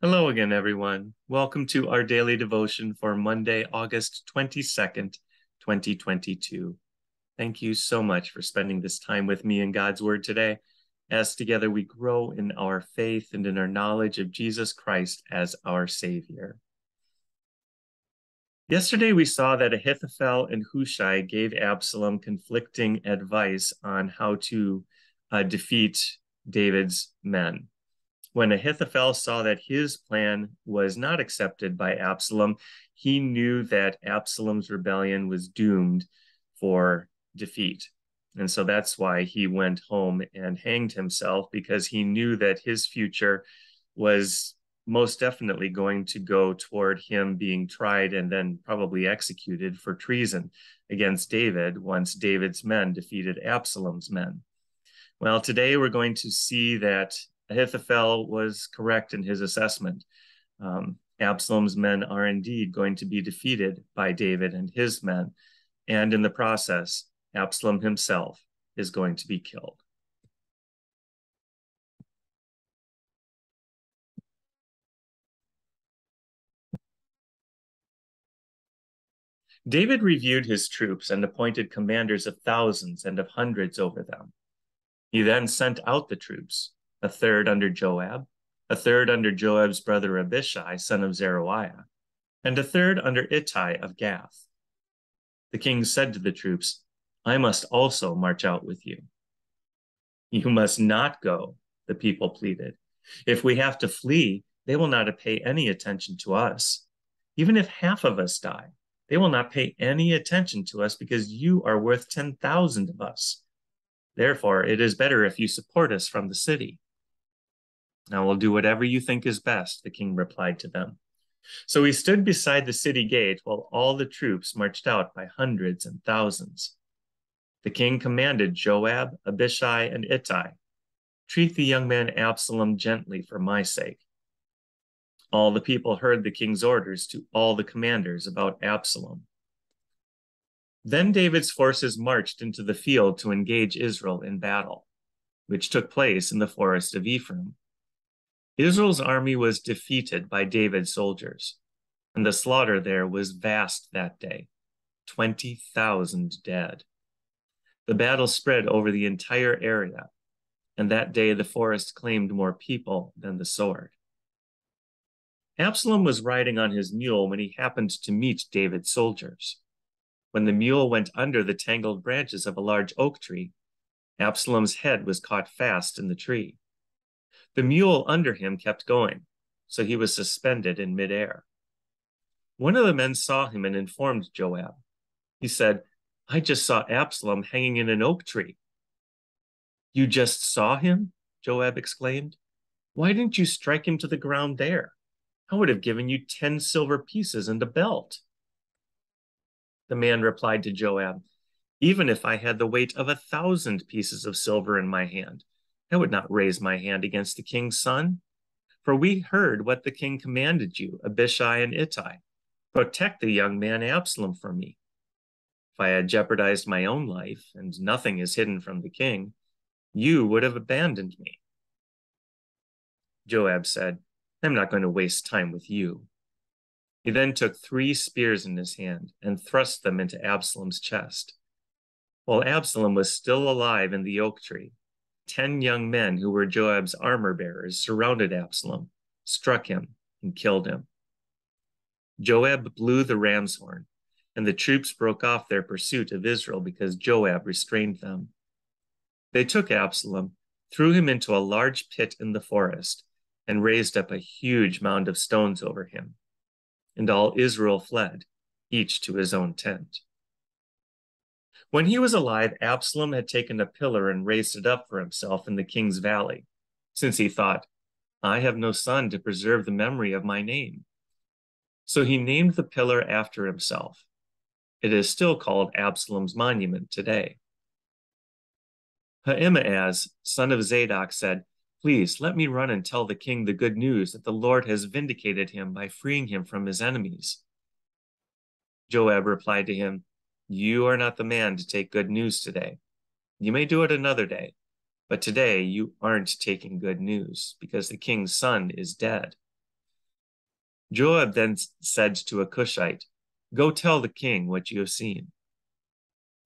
Hello again, everyone. Welcome to our daily devotion for Monday, August 22nd, 2022. Thank you so much for spending this time with me in God's Word today, as together we grow in our faith and in our knowledge of Jesus Christ as our Savior. Yesterday, we saw that Ahithophel and Hushai gave Absalom conflicting advice on how to uh, defeat David's men when Ahithophel saw that his plan was not accepted by Absalom, he knew that Absalom's rebellion was doomed for defeat. And so that's why he went home and hanged himself because he knew that his future was most definitely going to go toward him being tried and then probably executed for treason against David once David's men defeated Absalom's men. Well, today we're going to see that Ahithophel was correct in his assessment. Um, Absalom's men are indeed going to be defeated by David and his men. And in the process, Absalom himself is going to be killed. David reviewed his troops and appointed commanders of thousands and of hundreds over them. He then sent out the troops a third under Joab, a third under Joab's brother Abishai, son of Zeruiah, and a third under Ittai of Gath. The king said to the troops, I must also march out with you. You must not go, the people pleaded. If we have to flee, they will not pay any attention to us. Even if half of us die, they will not pay any attention to us because you are worth 10,000 of us. Therefore, it is better if you support us from the city. I will do whatever you think is best, the king replied to them. So he stood beside the city gate while all the troops marched out by hundreds and thousands. The king commanded Joab, Abishai, and Ittai, Treat the young man Absalom gently for my sake. All the people heard the king's orders to all the commanders about Absalom. Then David's forces marched into the field to engage Israel in battle, which took place in the forest of Ephraim. Israel's army was defeated by David's soldiers, and the slaughter there was vast that day 20,000 dead. The battle spread over the entire area, and that day the forest claimed more people than the sword. Absalom was riding on his mule when he happened to meet David's soldiers. When the mule went under the tangled branches of a large oak tree, Absalom's head was caught fast in the tree. The mule under him kept going, so he was suspended in midair. One of the men saw him and informed Joab. He said, I just saw Absalom hanging in an oak tree. You just saw him? Joab exclaimed. Why didn't you strike him to the ground there? I would have given you ten silver pieces and a belt. The man replied to Joab, Even if I had the weight of a thousand pieces of silver in my hand, I would not raise my hand against the king's son. For we heard what the king commanded you, Abishai and Ittai. Protect the young man Absalom from me. If I had jeopardized my own life, and nothing is hidden from the king, you would have abandoned me. Joab said, I'm not going to waste time with you. He then took three spears in his hand and thrust them into Absalom's chest. While Absalom was still alive in the oak tree, ten young men who were Joab's armor bearers surrounded Absalom, struck him, and killed him. Joab blew the ram's horn, and the troops broke off their pursuit of Israel because Joab restrained them. They took Absalom, threw him into a large pit in the forest, and raised up a huge mound of stones over him. And all Israel fled, each to his own tent. When he was alive, Absalom had taken a pillar and raised it up for himself in the king's valley, since he thought, I have no son to preserve the memory of my name. So he named the pillar after himself. It is still called Absalom's monument today. Ahimaaz, son of Zadok, said, Please let me run and tell the king the good news that the Lord has vindicated him by freeing him from his enemies. Joab replied to him, you are not the man to take good news today. You may do it another day, but today you aren't taking good news because the king's son is dead. Joab then said to a Cushite, Go tell the king what you have seen.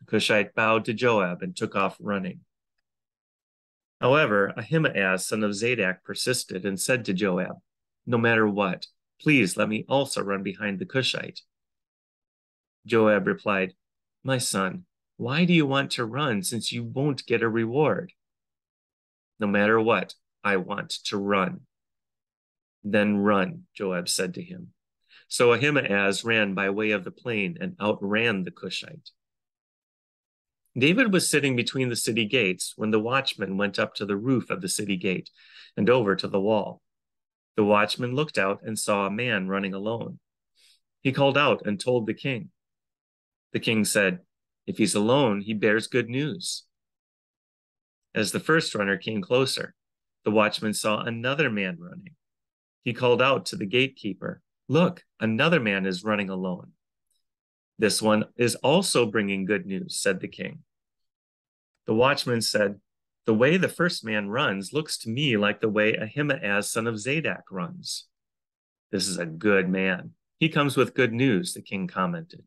The Cushite bowed to Joab and took off running. However, Ahimaaz, son of Zadok, persisted and said to Joab, No matter what, please let me also run behind the Cushite. Joab replied, My son, why do you want to run since you won't get a reward? No matter what, I want to run. Then run, Joab said to him. So Ahimaaz ran by way of the plain and outran the Cushite. David was sitting between the city gates when the watchman went up to the roof of the city gate and over to the wall. The watchman looked out and saw a man running alone. He called out and told the king. The king said, If he's alone, he bears good news. As the first runner came closer, the watchman saw another man running. He called out to the gatekeeper, Look, another man is running alone. This one is also bringing good news, said the king. The watchman said, The way the first man runs looks to me like the way Ahimaaz, son of Zadok, runs. This is a good man. He comes with good news, the king commented.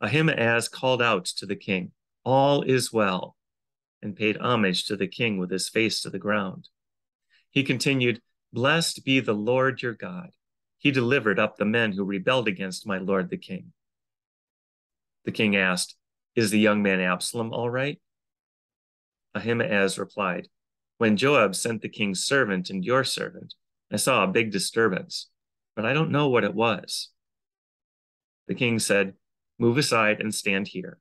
Ahimaaz called out to the king, All is well, and paid homage to the king with his face to the ground. He continued, Blessed be the Lord your God. He delivered up the men who rebelled against my lord the king. The king asked, Is the young man Absalom all right? Ahimaaz replied, When Joab sent the king's servant and your servant, I saw a big disturbance, but I don't know what it was. The king said, Move aside and stand here.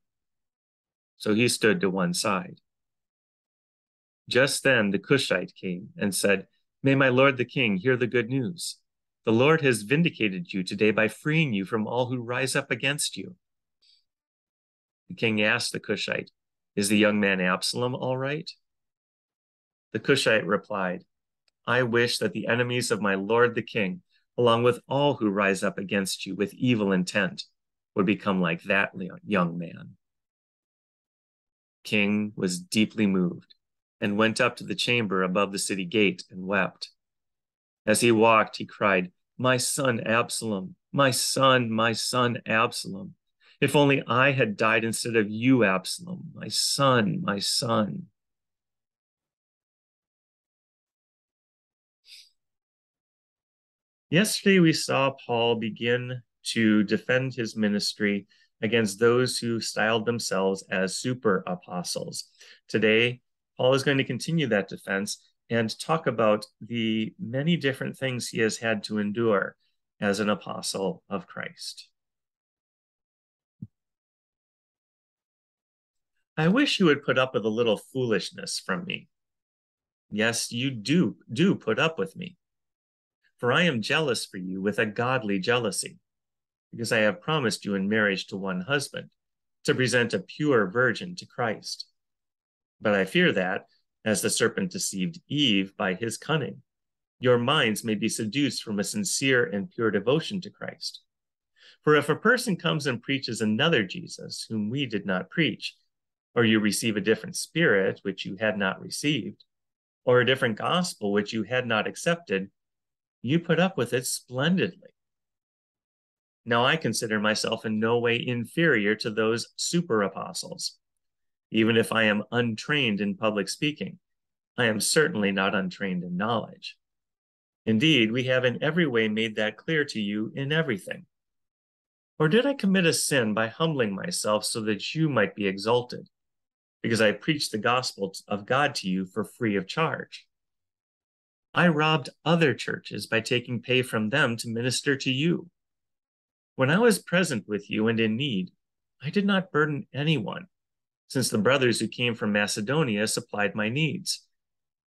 So he stood to one side. Just then the Cushite came and said, May my lord the king hear the good news. The Lord has vindicated you today by freeing you from all who rise up against you. The king asked the Cushite, Is the young man Absalom all right? The Cushite replied, I wish that the enemies of my lord the king, along with all who rise up against you with evil intent, would become like that young man. King was deeply moved and went up to the chamber above the city gate and wept. As he walked, he cried, My son Absalom, my son, my son Absalom. If only I had died instead of you, Absalom, my son, my son. Yesterday, we saw Paul begin to defend his ministry against those who styled themselves as super apostles. Today, Paul is going to continue that defense and talk about the many different things he has had to endure as an apostle of Christ. I wish you would put up with a little foolishness from me. Yes, you do, do put up with me. For I am jealous for you with a godly jealousy, because I have promised you in marriage to one husband, to present a pure virgin to Christ. But I fear that, as the serpent deceived Eve by his cunning, your minds may be seduced from a sincere and pure devotion to Christ. For if a person comes and preaches another Jesus, whom we did not preach, or you receive a different spirit which you had not received, or a different gospel which you had not accepted, you put up with it splendidly. Now I consider myself in no way inferior to those super apostles. Even if I am untrained in public speaking, I am certainly not untrained in knowledge. Indeed, we have in every way made that clear to you in everything. Or did I commit a sin by humbling myself so that you might be exalted? because I preached the gospel of God to you for free of charge. I robbed other churches by taking pay from them to minister to you. When I was present with you and in need, I did not burden anyone, since the brothers who came from Macedonia supplied my needs.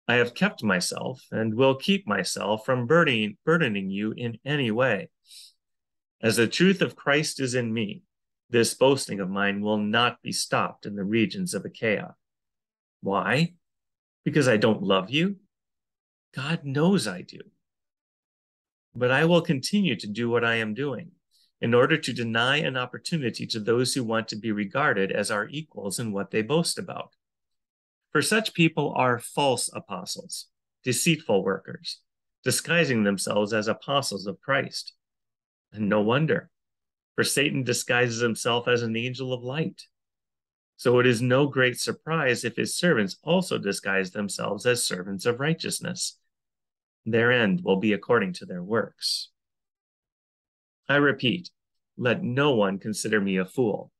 I have kept myself and will keep myself from burdening, burdening you in any way. As the truth of Christ is in me, this boasting of mine will not be stopped in the regions of Achaia. Why? Because I don't love you? God knows I do. But I will continue to do what I am doing in order to deny an opportunity to those who want to be regarded as our equals in what they boast about. For such people are false apostles, deceitful workers, disguising themselves as apostles of Christ. And no wonder, for Satan disguises himself as an angel of light. So it is no great surprise if his servants also disguise themselves as servants of righteousness. Their end will be according to their works. I repeat, let no one consider me a fool.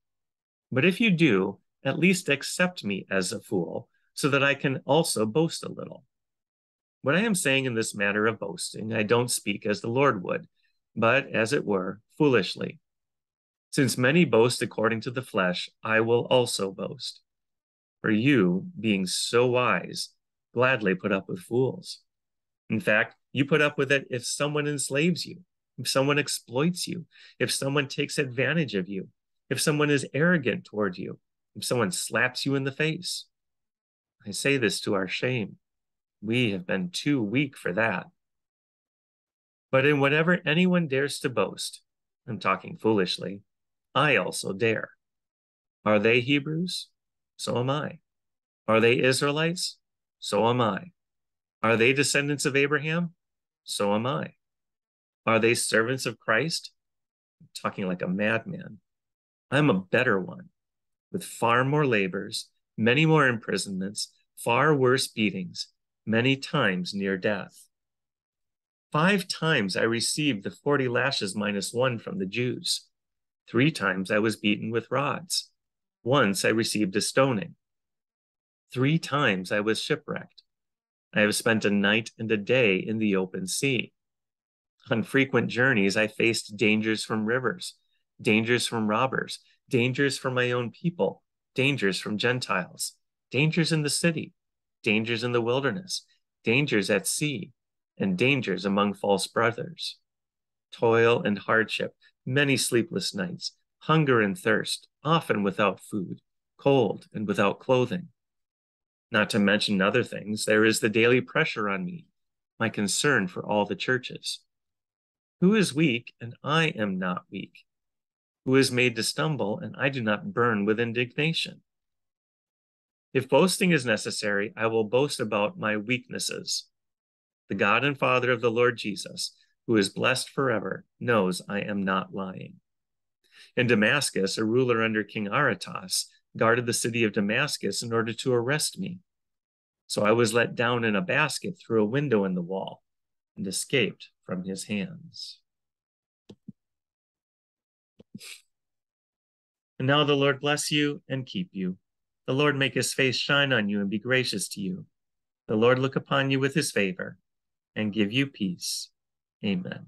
But if you do, at least accept me as a fool, so that I can also boast a little. What I am saying in this matter of boasting, I don't speak as the Lord would, but as it were, foolishly. Since many boast according to the flesh, I will also boast. For you, being so wise, gladly put up with fools. In fact, you put up with it if someone enslaves you, if someone exploits you, if someone takes advantage of you, if someone is arrogant toward you, if someone slaps you in the face. I say this to our shame. We have been too weak for that. But in whatever anyone dares to boast, I'm talking foolishly, I also dare. Are they Hebrews? So am I. Are they Israelites? So am I. Are they descendants of Abraham? So am I. Are they servants of Christ? I'm talking like a madman. I'm a better one, with far more labors, many more imprisonments, far worse beatings, many times near death. Five times I received the 40 lashes minus one from the Jews. Three times I was beaten with rods. Once I received a stoning. Three times I was shipwrecked. I have spent a night and a day in the open sea. On frequent journeys, I faced dangers from rivers, dangers from robbers, dangers from my own people, dangers from Gentiles, dangers in the city, dangers in the wilderness, dangers at sea, and dangers among false brothers. Toil and hardship, many sleepless nights, hunger and thirst, often without food, cold and without clothing. Not to mention other things, there is the daily pressure on me, my concern for all the churches. Who is weak and I am not weak? Who is made to stumble and I do not burn with indignation? If boasting is necessary, I will boast about my weaknesses. The God and Father of the Lord Jesus, who is blessed forever, knows I am not lying. In Damascus, a ruler under King Aretas guarded the city of Damascus in order to arrest me. So I was let down in a basket through a window in the wall and escaped from his hands. And now the Lord bless you and keep you. The Lord make his face shine on you and be gracious to you. The Lord look upon you with his favor and give you peace. Amen.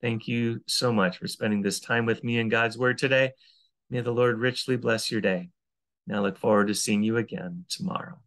Thank you so much for spending this time with me in God's Word today. May the Lord richly bless your day. Now look forward to seeing you again tomorrow.